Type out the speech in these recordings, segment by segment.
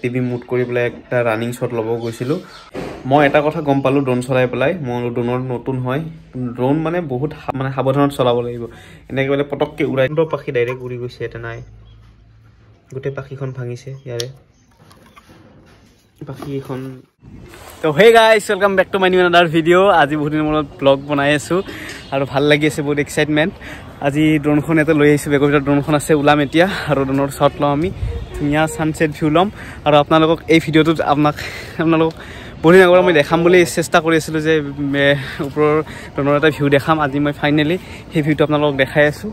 TV mood কৰি পেলাই এটা ৰানিং শ্বট ল'ব গৈছিলোঁ। মই এটা কথা গম পালোঁ ড্ৰোন চলাই পেলাই। মই ড্ৰোনৰ নতুন হয়। ড্ৰোন মানে বহুত মানে সাৱধানত চলাব লাগিব। এনেকৈ বোলে পটককৈ উৰাই পাখি ডাইৰেক্ট উৰি গৈছে এটা নাই। গোটেই পাখিখন ভাঙিছে ইয়াৰে। পাখিখন তো হে গাইছ welcome back to my new another video' আজি বহুত দিনৰ মূৰত ব্লগ বনাই আছোঁ আৰু ভাল লাগি আছে বহুত এক্সাইটমেণ্ট আজি ড্ৰোনখন ইয়াতে লৈ আহিছোঁ। বেগৰ ভিতৰত ড্ৰোনখন আছে ওলাম এতিয়া আৰু ড্ৰোনৰ শ্বট ল'ম আমি। ধুনীয়া ছানছেট ভিউ ল'ম। আৰু আপোনালোকক এই ভিডিঅ'টোত আপোনাক আপোনালোকক বহুত দিন আগৰ মই দেখাম বুলি চেষ্টা কৰি আছিলোঁ যে ওপৰৰ ড্ৰোনৰ এটা ভিউ দেখাম। আজি মই ফাইনেলি সেই ভিউটো আপোনালোকক দেখাই আছোঁ।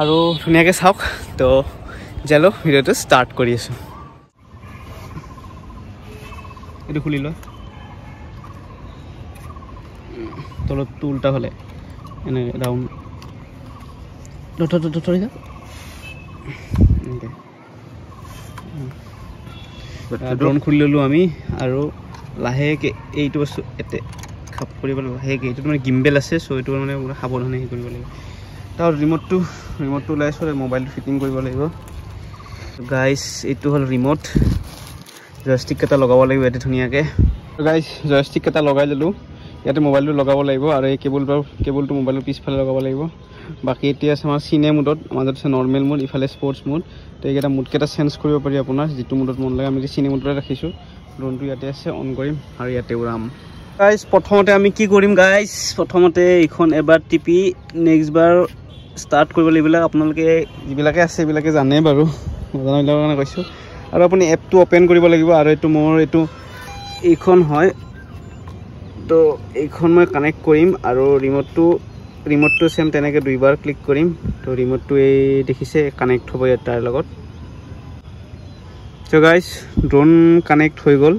আৰু ধুনীয়াকৈ চাওক তো জালো ভিডিঅ'টো ষ্টাৰ্ট কৰি আছোঁ। এইটো খুলি লয় তলতটো উল্টা হ'লে এনেকৈ ডাউন ধৰি যাওক ড্ৰোন খুলি ল'লোঁ আমি আৰু লাহেকৈ এইটো বস্তু এতে খাপ কৰিব লাগিব। লাহেকৈ এইটোত মানে গিম্বেল আছে চ' এইটো মানে পুৰা সাৱধানে হেৰি কৰিব লাগিব। তাৰ ৰিম'টটো ৰিম'টটো ওলাই আছোঁ মোবাইলটো ফিটিং কৰিব লাগিব। গাইজ এইটো হ'ল ৰিম'ট জয়ষ্টিক এটা লগাব লাগিব ইয়াতে ধুনীয়াকৈ। গাইজ জয়ষ্টিক এটা লগাই ল'লোঁ। ইয়াতে মোবাইলটো লগাব লাগিব আৰু এই কেবুলটো কেবুলটো মোবাইলৰ পিছফালে লগাব লাগিব। বাকী এতিয়া আছে আমাৰ চিনে মুডত মাজত আছে নৰ্মেল মুড ইফালে স্পৰ্টছ মুড তো এইকেইটা মুডকেইটা চেঞ্জ কৰিব পাৰি আপোনাৰ যিটো মুডত মন লাগে আমি চিনে মুডতে ৰাখিছোঁ। ড্ৰোনটো ইয়াতে আছে অন কৰিম আৰু ইয়াতে উৰাম। গাইজ প্ৰথমতে আমি কি কৰিম গাইজ প্ৰথমতে এইখন এবাৰ টিপি নেক্সট বাৰ ষ্টাৰ্ট কৰিব লাগিব। আপোনালোকে যিবিলাকে আছে সেইবিলাকে জানে বাৰু। নজনাবিলাকৰ কাৰণে কৈছোঁ। আৰু আপুনি এপটো অ'পেন কৰিব লাগিব আৰু এইটো মোৰ এইটো এইখন হয় তো এইখন মই কানেক্ট কৰিম আৰু ৰিম'টটো ৰিম'টটো চেম তেনেকৈ দুইবাৰ ক্লিক কৰিম। তো ৰিম'টটো এই দেখিছে কানেক্ট হ'ব ইয়াত তাৰ লগত। চ' গাইজ ড্ৰোন কানেক্ট হৈ গ'ল।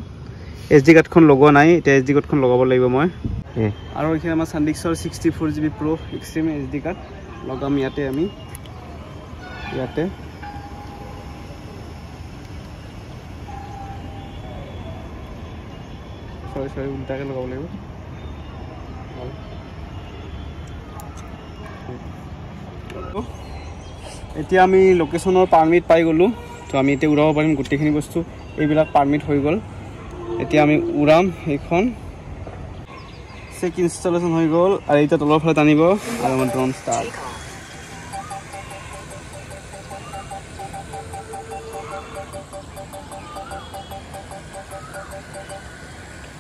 এছ ডি কাৰ্ডখন লগোৱা নাই এতিয়া এছ ডি কাৰ্ডখন লগাব লাগিব মই। আৰু এইখিনি আমাৰ চান্দিক্সৰ sixty four G B pro' extreme H D card লগাম ইয়াতে আমি। ইয়াতে। চৰি চৰি উল্টাকৈ লগাব লাগিব। এতিয়া আমি লোকেশ্যনৰ পাৰ্মিট পাই গ'লোঁ। তো আমি এতিয়া উৰাব পাৰিম গোটেইখিনি বস্তু। এইবিলাক পাৰ্মিট হৈ গ'ল। এতিয়া আমি উৰাম সেইখন চেক ইনষ্টলেশ্যন হৈ গ'ল। আৰু এতিয়া তলৰ ফালে টানিব। আৰু আমাৰ ড্ৰোন ষ্টাৰ্ট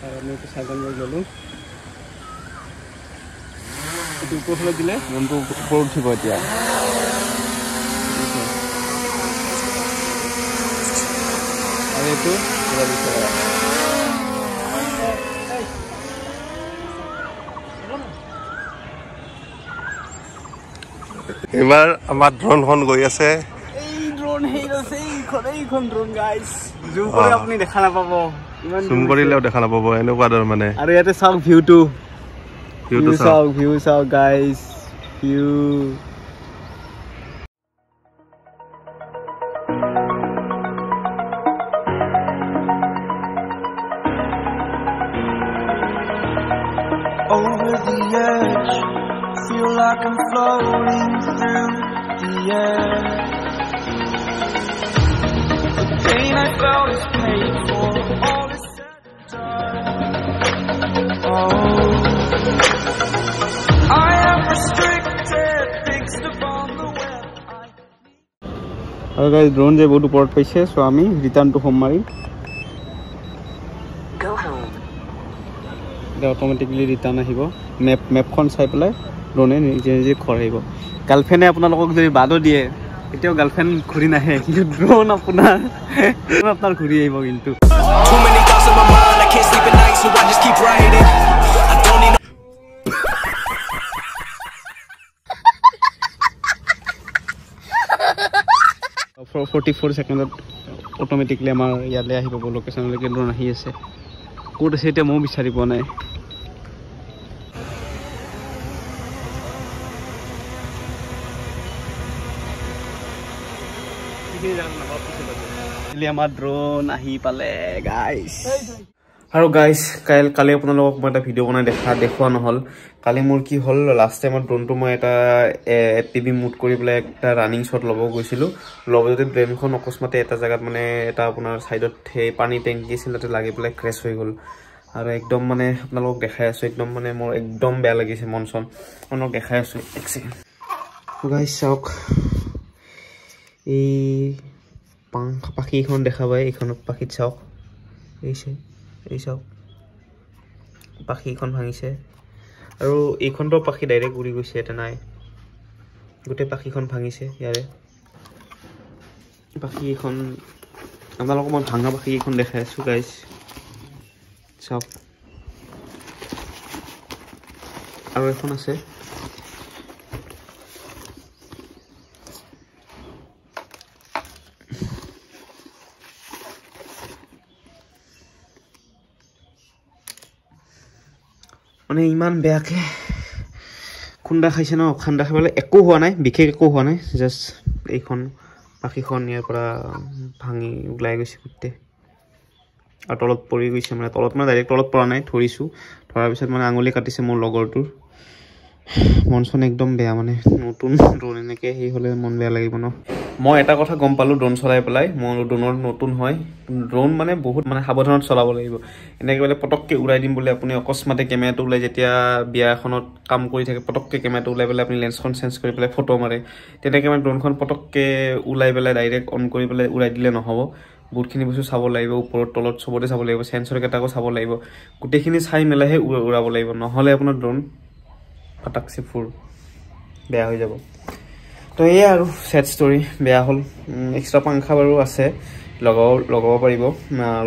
আৰু আমি এইটো চাইকেল লৈ ল'লোঁ এইটো ওপৰ ফালে দিলে? ড্ৰোনটো ওপৰত উঠিব এতিয়া। আৰু এইটো? এইবাৰ আমাৰ ড্ৰোনখন গৈ আছে। জুম দেখা নাপাব। ইমান কৰিলেও দেখা নাপাব এনেকুৱা ধৰ মানে। আৰু ইয়াতে চাওক ভিউটো View, out, to out, guys. View. Over the edge, feel like I'm floating through the air. The pain I felt is. All is said and done. Oh. আৰু গাইছ ড্ৰোন যে বহুত ওপৰত পাইছে চ' আমি ৰিটাৰ্ণটো হোম মাৰিম. এতিয়া অট'মেটিকলি ৰিটাৰ্ণ আহিব। মেপ মেপখন চাই পেলাই ড্ৰোনে নিজে নিজে ঘৰ আহিব। গাৰ্লফ্ৰেণ্ডে আপোনালোকক যদি বাদো দিয়ে এতিয়াও গাৰ্লফ্ৰেণ্ড ঘূৰি নাহে কিন্তু ড্ৰোন আপোনাৰ ড্ৰোন আপোনাৰ ঘূৰি আহিব কিন্তু। ফৰ্টি ফ'ৰ ছেকেণ্ডত অট'মেটিকলি আমাৰ ইয়ালৈ আহি পাব লোকেশ্যনলৈকে ড্ৰোন আহি আছে। ক'ত আছে এতিয়া ময়ো বিচাৰি পোৱা নাই। আমাৰ ড্ৰোন আহি পালে গাইছ আৰু গাইজ কাইল কালি আপোনালোকক মই এটা ভিডিঅ' বনাই দেখা দেখুওৱা নহ'ল। কালি মোৰ কি হ'ল লাষ্ট টাইমত ড্ৰোনটো মই এটা পি বি মুড কৰি পেলাই এটা ৰানিং শ্বট ল'ব গৈছিলোঁ। ল'ব যদি ড্ৰোনখন অকস্মাতে এটা জেগাত মানে এটা আপোনাৰ ছাইডত সেই পানী টেংকি আছিল তাতে লাগি পেলাই ক্ৰেছ হৈ গ'ল। আৰু একদম মানে আপোনালোকক দেখাই আছোঁ একদম মানে মোৰ একদম বেয়া লাগিছে মন চন। আপোনালোকক দেখাই আছোঁ এক ছেকেণ্ড গাইজ চাওক। এই পাংখ পাখিখন দেখা পায় এইখনত পাখিত চাওক। এইছে এই চাওক। পাখিখন ভাঙিছে। আৰু এইখনতো পাখি ডাইৰেক্ট উৰি গৈছে ইয়াতে নাই। গোটেই পাখিখন ভাঙিছে ইয়াৰে। পাখিখন আপোনালোকক মই ভাঙা পাখিকেইখন দেখাই আছোঁ গাইজ চাওক। আৰু এখন আছে। মানে ইমান বেয়াকে খুন্দা খাইছে ন খুন্দা খাই পেলাই একো হোৱা নাই বিশেষ একো হোৱা নাই জাষ্ট এইখন পাখিখন ইয়াৰ পৰা ভাঙি ওলাই গৈছে গোটেই। আৰু তলত পৰি গৈছে মানে তলত মানে ডাইৰেক্ট তলত পৰা নাই ধৰিছোঁ ধৰাৰ পিছত মানে আঙুলি কাটিছে মোৰ লগৰটোৰ। মন চন একদম বেয়া মানে। নতুন ড্ৰোন এনেকৈ সেই হ'লে মন বেয়া লাগিব ন? মই এটা কথা গম পালোঁ ড্ৰোন চলাই পেলাই। মোৰ ড্ৰোনৰ নতুন হয়। ড্ৰোন মানে বহুত মানে সাৱধানত চলাব লাগিব। এনেকৈ বোলে পটককৈ উৰাই দিম বুলি আপুনি অকস্মাতে কেমেৰাটো ওলাই যেতিয়া বিয়া এখনত কাম কৰি থাকে পটককৈ কেমেৰাটো ওলাই পেলাই আপুনি লেন্সখন চেঞ্জ কৰি পেলাই ফটো মাৰে। তেনেকৈ মানে ড্ৰোনখন পটককৈ ওলাই পেলাই ডাইৰেক্ট অন কৰি পেলাই উৰাই দিলে নহ'ব। বহুতখিনি বস্তু চাব লাগিব ওপৰত তলত চবতে চাব লাগিব চেঞ্চৰকেইটাকো চাব লাগিব। গোটেইখিনি চাই মেলাইহে উৰা- উৰাব লাগিব। নহ'লে আপোনাৰ ড্ৰোন ফটাকছে ফুৰ বেয়া হৈ যাব। তো এয়াই আৰু ছেড ষ্টৰি বেয়া হ'ল। এক্সট্ৰা পাংখা বাৰু আছে লগাব লগাব পাৰিব।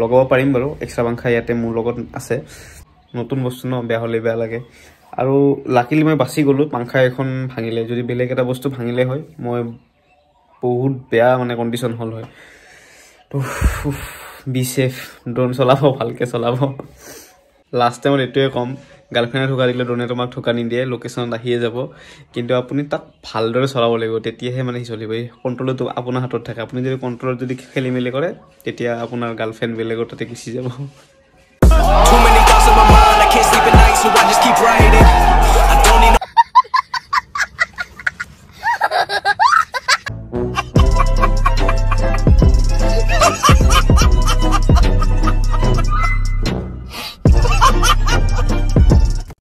লগাব পাৰিম বাৰু এক্সট্ৰা পাংখা ইয়াতে মোৰ লগত আছে। নতুন বস্তু ন বেয়া হ'লে বেয়া লাগে। আৰু লাকিলি মই বাচি গ'লোঁ পাংখা এখন ভাঙিলে। যদি বেলেগ এটা বস্তু ভাঙিলে হয় মই বহুত বেয়া মানে কণ্ডিশ্যন হ'ল হয়। তো বি ছেফ ড্ৰোন চলাব ভালকৈ চলাব। লাষ্ট টাইমত এইটোৱে ক'ম। গাৰ্লফ্ৰেণ্ডে ঠোকা দিলে ড্ৰোনে তোমাক ঠোকা নিদিয়ে লোকেশ্যনত আহিয়ে যাব। কিন্তু আপুনি তাক ভালদৰে চলাব লাগিব তেতিয়াহে মানে সি চলিব। এই কণ্ট্ৰলটো আপোনাৰ হাতত থাকে। আপুনি যদি কণ্ট্ৰলত যদি খেলি মেলি কৰে তেতিয়া আপোনাৰ গাৰ্লফ্ৰেণ্ড বেলেগৰ তাতে গুচি যাব।